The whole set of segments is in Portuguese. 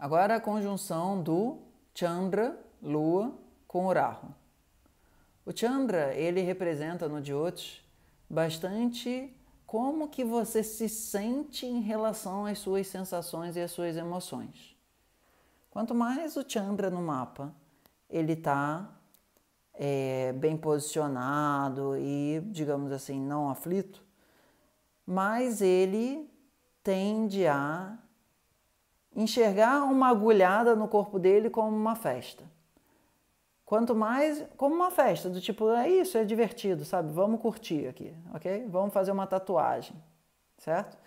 Agora a conjunção do Chandra, Lua, com o Rahu. O Chandra, ele representa no Jyotish bastante como que você se sente em relação às suas sensações e às suas emoções. Quanto mais o Chandra no mapa ele está é, bem posicionado e, digamos assim, não aflito, mais ele tende a enxergar uma agulhada no corpo dele como uma festa. Quanto mais, como uma festa, do tipo, é isso, é divertido, sabe? Vamos curtir aqui, ok? Vamos fazer uma tatuagem, certo?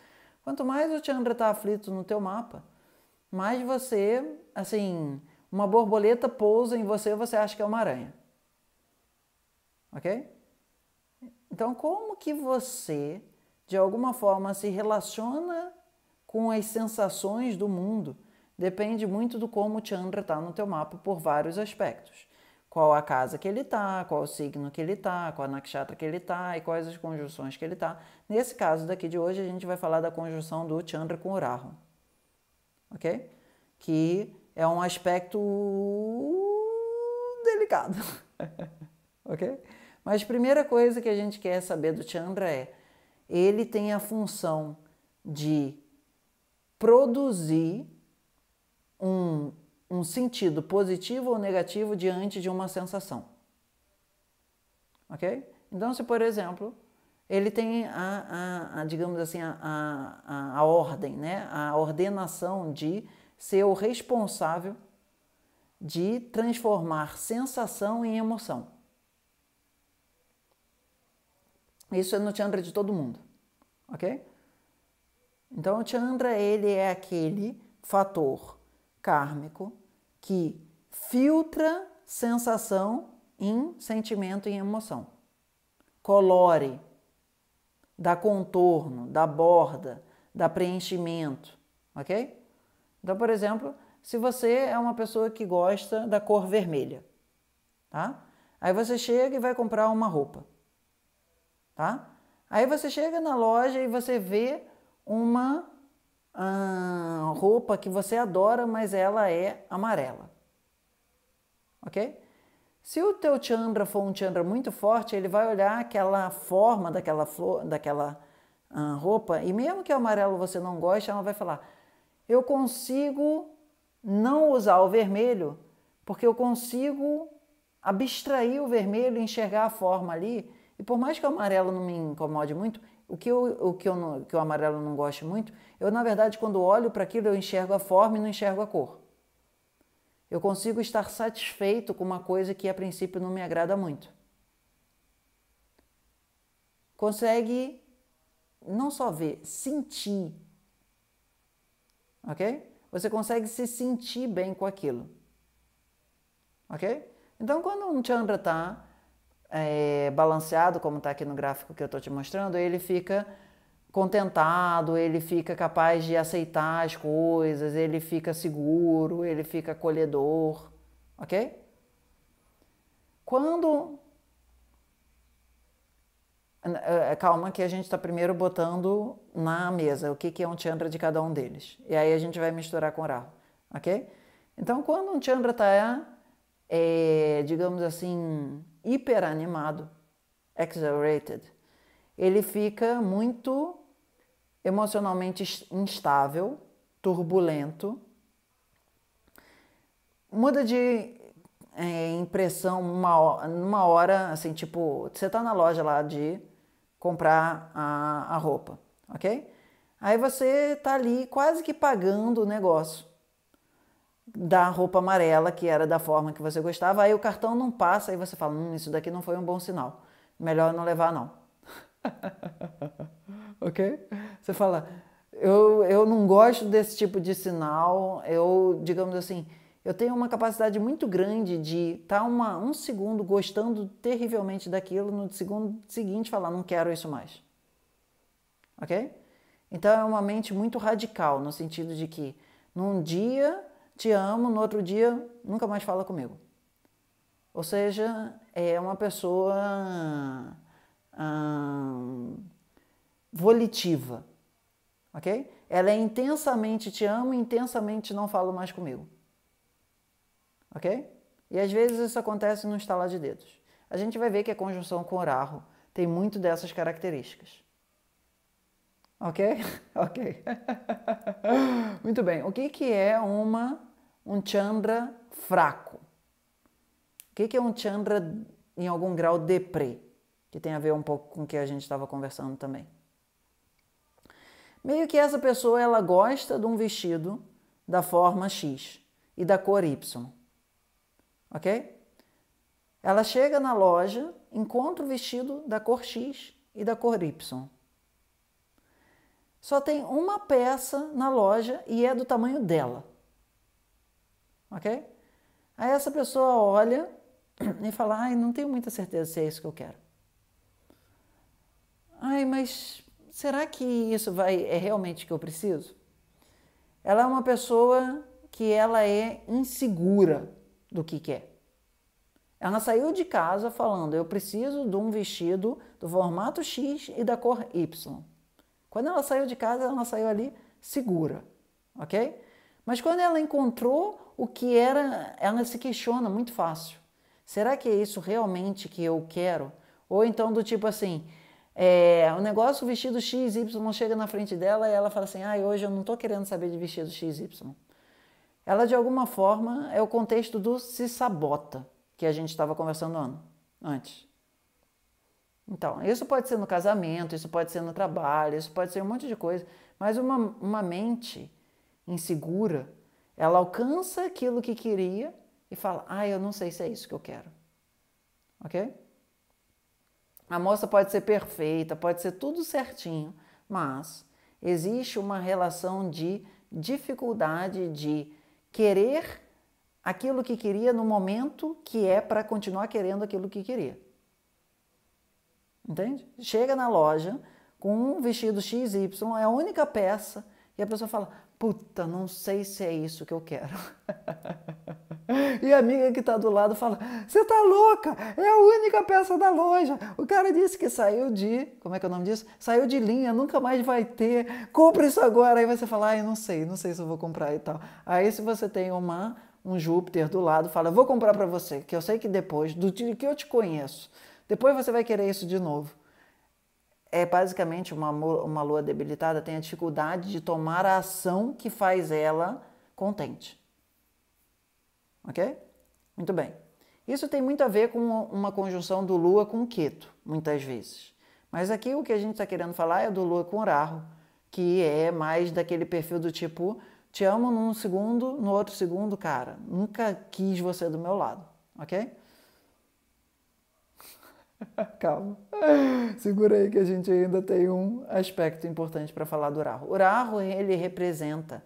Quanto mais o Chandra está aflito no teu mapa, mais você, assim, uma borboleta pousa em você, você acha que é uma aranha. Ok? Então, como que você, de alguma forma, se relaciona com as sensações do mundo? Depende muito do como o Chandra está no teu mapa por vários aspectos qual a casa que ele está, qual o signo que ele está, qual a nakshatra que ele está e quais as conjunções que ele está. Nesse caso daqui de hoje, a gente vai falar da conjunção do Chandra com o Rahu, ok? Que é um aspecto delicado, ok? Mas a primeira coisa que a gente quer saber do Chandra é ele tem a função de produzir um um sentido positivo ou negativo diante de uma sensação. Ok? Então, se por exemplo, ele tem a, a, a digamos assim, a, a, a ordem, né? a ordenação de ser o responsável de transformar sensação em emoção. Isso é no Chandra de todo mundo, ok? Então o Chandra ele é aquele fator kármico que filtra sensação em sentimento e emoção. Colore, dá contorno, dá borda, dá preenchimento, ok? Então, por exemplo, se você é uma pessoa que gosta da cor vermelha, tá? Aí você chega e vai comprar uma roupa, tá? Aí você chega na loja e você vê uma a roupa que você adora, mas ela é amarela. Ok? Se o teu Chandra for um Chandra muito forte, ele vai olhar aquela forma daquela flor, daquela uh, roupa, e mesmo que o amarelo você não goste, ela vai falar: eu consigo não usar o vermelho, porque eu consigo abstrair o vermelho enxergar a forma ali. E por mais que o amarelo não me incomode muito, o que, eu, o que, eu, que o amarelo não gosto muito, eu na verdade quando olho para aquilo eu enxergo a forma e não enxergo a cor. Eu consigo estar satisfeito com uma coisa que a princípio não me agrada muito. Consegue não só ver, sentir. Ok? Você consegue se sentir bem com aquilo. Ok? Então, quando um Chandra está é, balanceado, como está aqui no gráfico que eu estou te mostrando, ele fica contentado, ele fica capaz de aceitar as coisas, ele fica seguro, ele fica acolhedor, ok? Quando. É, é, calma, que a gente está primeiro botando na mesa o que, que é um Chandra de cada um deles. E aí a gente vai misturar com o Rahu, ok? Então, quando um Chandra está, é, digamos assim, hiperanimado, exaggerated, ele fica muito emocionalmente instável, turbulento, muda de é, impressão uma, uma hora, assim, tipo, você está na loja lá de comprar a, a roupa, ok? Aí você está ali quase que pagando o negócio da roupa amarela, que era da forma que você gostava, aí o cartão não passa, e você fala, hum, isso daqui não foi um bom sinal. Melhor não levar, não. ok? Você fala, eu, eu não gosto desse tipo de sinal, eu, digamos assim, eu tenho uma capacidade muito grande de estar tá uma, um segundo gostando terrivelmente daquilo, no segundo seguinte falar, não quero isso mais. Ok? Então é uma mente muito radical, no sentido de que num dia te amo, no outro dia nunca mais fala comigo. Ou seja, é uma pessoa hum, volitiva, ok? ela é intensamente te amo intensamente não fala mais comigo. Ok? E às vezes isso acontece no estalar de dedos. A gente vai ver que a conjunção com orarro tem muito dessas características. Ok? Ok. muito bem. O que, que é uma, um Chandra fraco? O que, que é um Chandra em algum grau deprê? Que tem a ver um pouco com o que a gente estava conversando também. Meio que essa pessoa ela gosta de um vestido da forma X e da cor Y. Ok? Ela chega na loja, encontra o vestido da cor X e da cor Y. Só tem uma peça na loja e é do tamanho dela. Ok? Aí essa pessoa olha e fala: Ai, não tenho muita certeza se é isso que eu quero. Ai, mas será que isso vai é realmente o que eu preciso? Ela é uma pessoa que ela é insegura do que quer. Ela saiu de casa falando: eu preciso de um vestido do formato X e da cor Y. Quando ela saiu de casa, ela saiu ali segura, ok? Mas quando ela encontrou o que era, ela se questiona muito fácil. Será que é isso realmente que eu quero? Ou então do tipo assim, é, o negócio, vestido XY chega na frente dela e ela fala assim: ah, hoje eu não estou querendo saber de vestido XY. Ela, de alguma forma, é o contexto do se sabota, que a gente estava conversando antes. Então, isso pode ser no casamento, isso pode ser no trabalho, isso pode ser um monte de coisa, mas uma, uma mente insegura, ela alcança aquilo que queria e fala: ah, eu não sei se é isso que eu quero. Ok? A moça pode ser perfeita, pode ser tudo certinho, mas existe uma relação de dificuldade de querer aquilo que queria no momento que é para continuar querendo aquilo que queria. Entende? Chega na loja com um vestido XY, é a única peça, e a pessoa fala: Puta, não sei se é isso que eu quero. e a amiga que está do lado fala: Você tá louca? É a única peça da loja. O cara disse que saiu de. Como é que é o nome disso? Saiu de linha, nunca mais vai ter. Compre isso agora. Aí você fala: Ai, não sei, não sei se eu vou comprar e tal. Aí, se você tem uma, um Júpiter do lado, fala: Vou comprar para você, que eu sei que depois, do que eu te conheço, depois você vai querer isso de novo é basicamente uma, uma lua debilitada tem a dificuldade de tomar a ação que faz ela contente. Ok? Muito bem. Isso tem muito a ver com uma conjunção do Lua com Keto, muitas vezes. Mas aqui o que a gente está querendo falar é do Lua com Rahu, que é mais daquele perfil do tipo: te amo num segundo, no outro segundo, cara, nunca quis você do meu lado. Ok? Calma. Segura aí que a gente ainda tem um aspecto importante para falar do Rahu. O Rahu, ele representa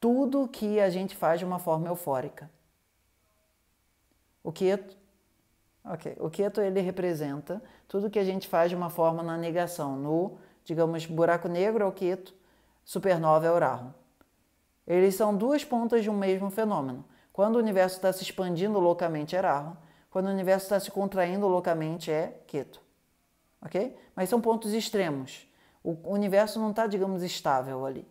tudo que a gente faz de uma forma eufórica. O Keto, ok, o Keto ele representa tudo que a gente faz de uma forma na negação. No, digamos, buraco negro é o Keto, supernova é o Rahu. Eles são duas pontas de um mesmo fenômeno. Quando o universo está se expandindo loucamente é Rahu, quando o universo está se contraindo loucamente é Keto. Ok? Mas são pontos extremos. O universo não está, digamos, estável ali.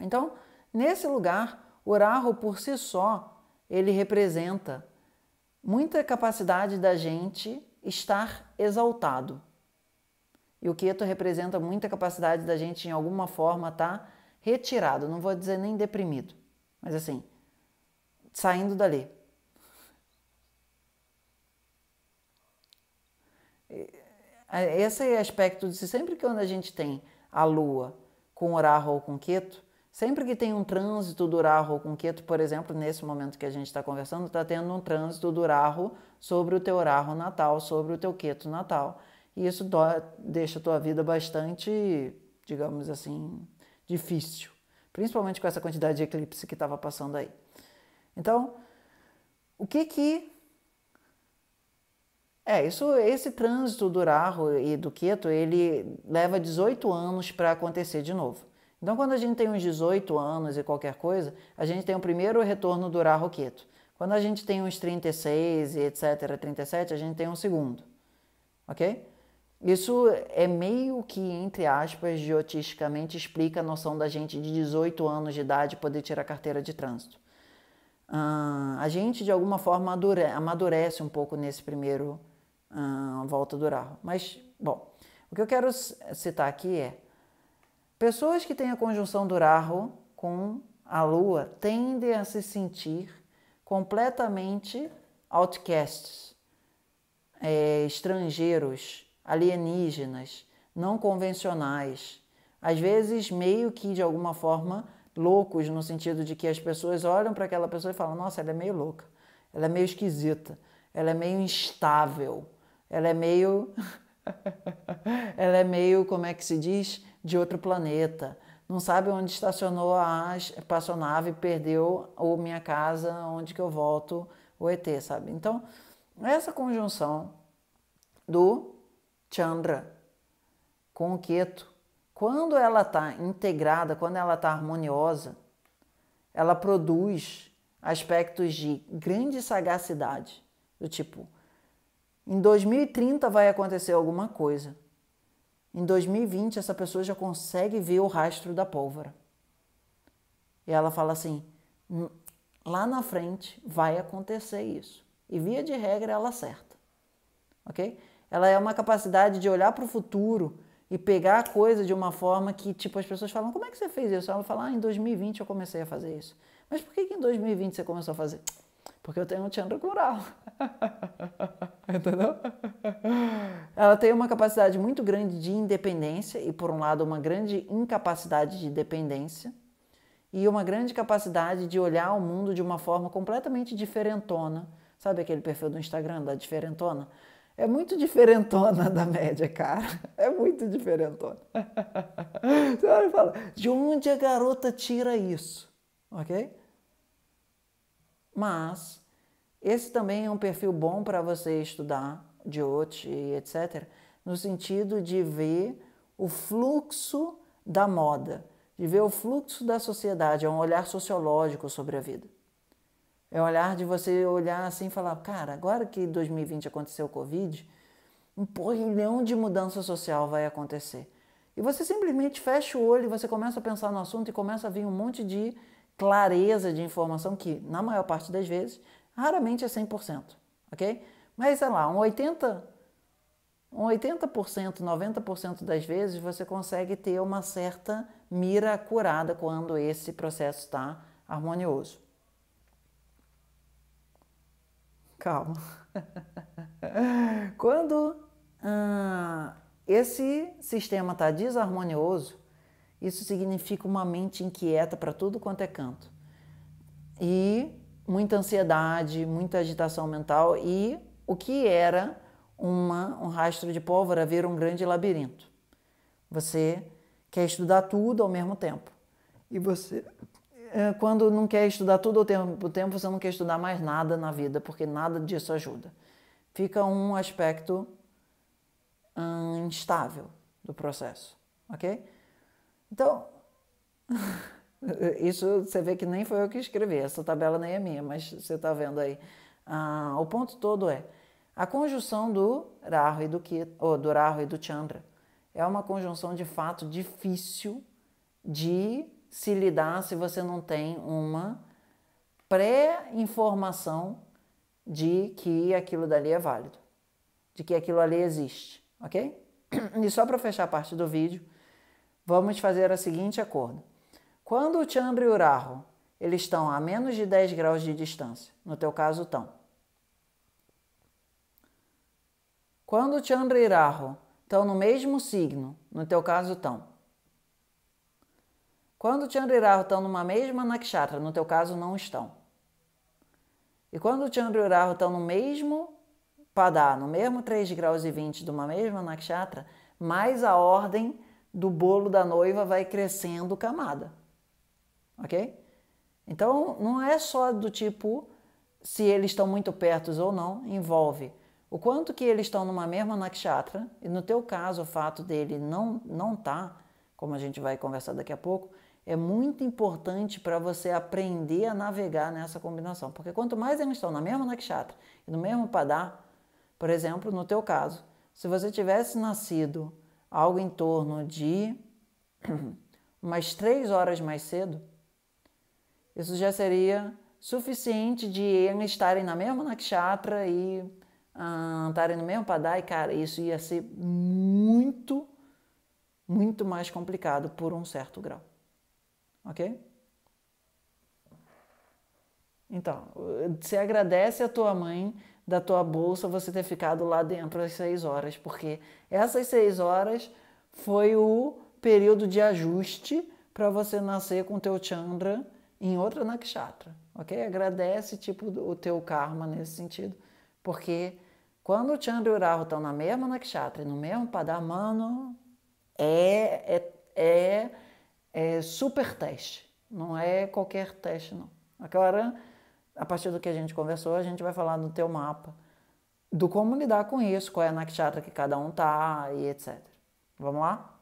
Então, nesse lugar, o Rahu por si só, ele representa muita capacidade da gente estar exaltado. E o Keto representa muita capacidade da gente, em alguma forma, estar tá retirado. Não vou dizer nem deprimido, mas assim, saindo dali. Esse aspecto de sempre que quando a gente tem a Lua com Oraho ou com Keto, sempre que tem um trânsito do Oraho com Keto, por exemplo, nesse momento que a gente está conversando, está tendo um trânsito do Oraho sobre o teu Oraho natal, sobre o teu Keto natal. E isso deixa a tua vida bastante, digamos assim, difícil. Principalmente com essa quantidade de eclipse que estava passando aí. Então, o que que é, isso, esse trânsito do Rahu e do Keto, ele leva 18 anos para acontecer de novo. Então, quando a gente tem uns 18 anos e qualquer coisa, a gente tem o primeiro retorno do Rahu Keto. Quando a gente tem uns 36 e etc, 37, a gente tem um segundo. Ok? Isso é meio que, entre aspas, idiotisticamente explica a noção da gente de 18 anos de idade poder tirar carteira de trânsito. Uh, a gente, de alguma forma, amadurece um pouco nesse primeiro volta do Rahu. Mas, bom, o que eu quero citar aqui é pessoas que têm a conjunção do Rahu com a Lua tendem a se sentir completamente outcasts, é, estrangeiros, alienígenas, não convencionais, às vezes meio que de alguma forma loucos no sentido de que as pessoas olham para aquela pessoa e falam: "Nossa, ela é meio louca. Ela é meio esquisita. Ela é meio instável. Ela é meio ela é meio, como é que se diz, de outro planeta. Não sabe onde estacionou a espaçonave, perdeu ou minha casa, onde que eu volto, o ET, sabe? Então, essa conjunção do Chandra com o Ketu, quando ela está integrada, quando ela está harmoniosa, ela produz aspectos de grande sagacidade, do tipo, em 2030 vai acontecer alguma coisa. Em 2020 essa pessoa já consegue ver o rastro da pólvora. E ela fala assim: lá na frente vai acontecer isso. E via de regra ela acerta. OK? Ela é uma capacidade de olhar para o futuro e pegar a coisa de uma forma que, tipo, as pessoas falam, como é que você fez isso? Ela fala, ah, em 2020 eu comecei a fazer isso. Mas por que, que em 2020 você começou a fazer? Porque eu tenho um Chandra Kural. Entendeu? Ela tem uma capacidade muito grande de independência e, por um lado, uma grande incapacidade de dependência e uma grande capacidade de olhar o mundo de uma forma completamente diferentona. Sabe aquele perfil do Instagram da diferentona? É muito diferentona da média, cara. É muito diferentona. Você olha e fala, de onde a garota tira isso? Ok? Mas esse também é um perfil bom para você estudar de e etc., no sentido de ver o fluxo da moda, de ver o fluxo da sociedade, é um olhar sociológico sobre a vida. É um olhar de você olhar assim e falar, cara, agora que 2020 aconteceu o Covid, um porrilhão de mudança social vai acontecer. E você simplesmente fecha o olho e você começa a pensar no assunto e começa a vir um monte de clareza de informação que, na maior parte das vezes, raramente é 100%, ok? Mas, sei lá, um 80%, um 80%, 90% das vezes você consegue ter uma certa mira curada quando esse processo está harmonioso. Calma. quando ah, esse sistema está desarmonioso, isso significa uma mente inquieta para tudo quanto é canto. E muita ansiedade, muita agitação mental e o que era uma, um rastro de pólvora vira um grande labirinto. Você quer estudar tudo ao mesmo tempo. E você, é, quando não quer estudar tudo ao mesmo tempo, você não quer estudar mais nada na vida, porque nada disso ajuda. Fica um aspecto hum, instável do processo, ok? Então, Isso você vê que nem foi eu que escrevi, essa tabela nem é minha, mas você está vendo aí. Ah, o ponto todo é a conjunção do Rahu e do, Kit, ou do Rahu e do Chandra é uma conjunção de fato difícil de se lidar se você não tem uma pré-informação de que aquilo dali é válido, de que aquilo ali existe, ok? E só para fechar a parte do vídeo, vamos fazer a seguinte acordo. Quando o Chandra e o Rahu eles estão a menos de 10 graus de distância, no teu caso estão. Quando o Chandra e Rahu estão no mesmo signo, no teu caso estão. Quando o Chandra e Rahu estão numa mesma nakshatra, no teu caso não estão. E quando o Chandra e o Rahu estão no mesmo padá, no mesmo 3 graus e 20 de uma mesma nakshatra, mais a ordem do bolo da noiva vai crescendo camada ok? Então, não é só do tipo se eles estão muito perto ou não, envolve o quanto que eles estão numa mesma nakshatra, e no teu caso, o fato dele não não tá, como a gente vai conversar daqui a pouco, é muito importante para você aprender a navegar nessa combinação. Porque quanto mais eles estão na mesma nakshatra e no mesmo padar, por exemplo, no teu caso, se você tivesse nascido algo em torno de umas três horas mais cedo, isso já seria suficiente de eles estarem na mesma nakshatra e uh, estarem no mesmo padai, cara, isso ia ser muito, muito mais complicado por um certo grau. Ok? Então, você agradece a tua mãe da tua bolsa você ter ficado lá dentro às seis horas, porque essas seis horas foi o período de ajuste para você nascer com o teu Chandra em outra nakshatra, ok? Agradece tipo o teu karma nesse sentido, porque quando o Chandra e o Rahu estão na mesma nakshatra e no mesmo padamano, é, é, é, é super teste, não é qualquer teste não. Agora, a partir do que a gente conversou, a gente vai falar no teu mapa do como lidar com isso, qual é a nakshatra que cada um tá e etc. Vamos lá?